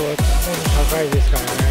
とはも高いですからね。